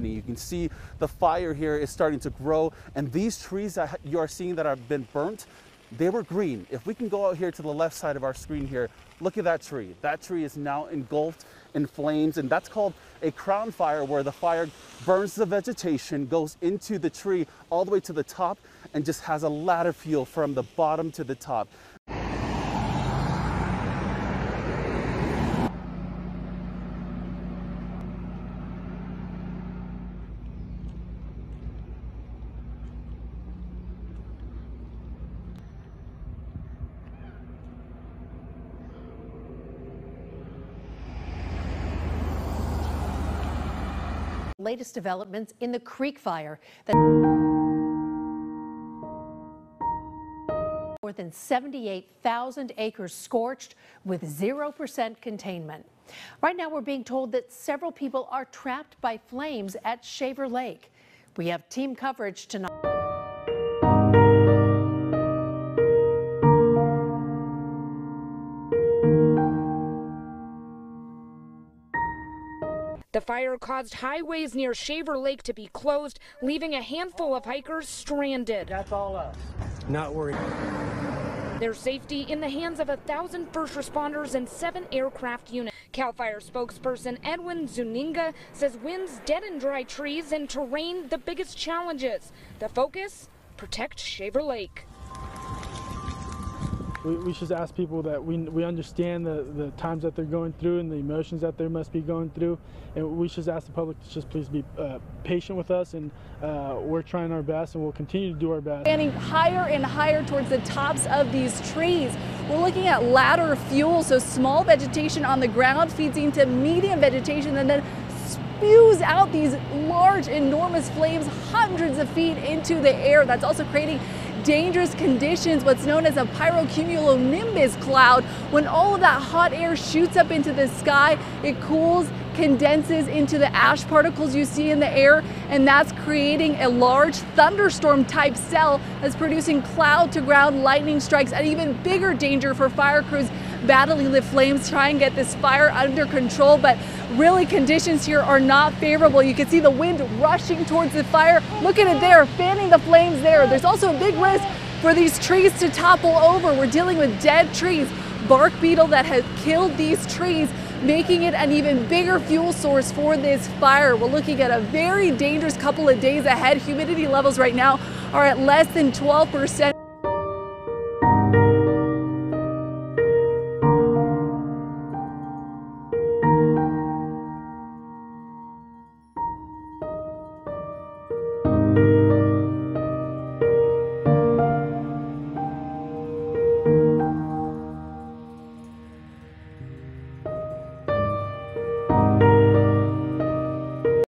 You can see the fire here is starting to grow and these trees that you are seeing that have been burnt, they were green. If we can go out here to the left side of our screen here, look at that tree. That tree is now engulfed in flames and that's called a crown fire where the fire burns the vegetation, goes into the tree all the way to the top and just has a ladder fuel from the bottom to the top. Latest developments in the Creek Fire that more than 78,000 acres scorched with 0% containment. Right now, we're being told that several people are trapped by flames at Shaver Lake. We have team coverage tonight. The fire caused highways near Shaver Lake to be closed, leaving a handful of hikers stranded. That's all us. Not worried. Their safety in the hands of a thousand first responders and seven aircraft units. CAL FIRE spokesperson Edwin Zuniga says winds deaden dry trees and terrain the biggest challenges. The focus? Protect Shaver Lake we, we should ask people that we, we understand the, the times that they're going through and the emotions that they must be going through. And we should ask the public to just please be uh, patient with us. And uh, we're trying our best and we'll continue to do our best. Standing higher and higher towards the tops of these trees. We're looking at ladder fuel, so small vegetation on the ground feeds into medium vegetation and then spews out these large, enormous flames hundreds of feet into the air. That's also creating dangerous conditions, what's known as a pyrocumulonimbus cloud. When all of that hot air shoots up into the sky, it cools, condenses into the ash particles you see in the air, and that's creating a large thunderstorm type cell that's producing cloud to ground lightning strikes and even bigger danger for fire crews battling the flames, try and get this fire under control. But really conditions here are not favorable. You can see the wind rushing towards the fire. Look at it there, fanning the flames there. There's also a big risk for these trees to topple over. We're dealing with dead trees, bark beetle that has killed these trees making it an even bigger fuel source for this fire. We're looking at a very dangerous couple of days ahead. Humidity levels right now are at less than 12%.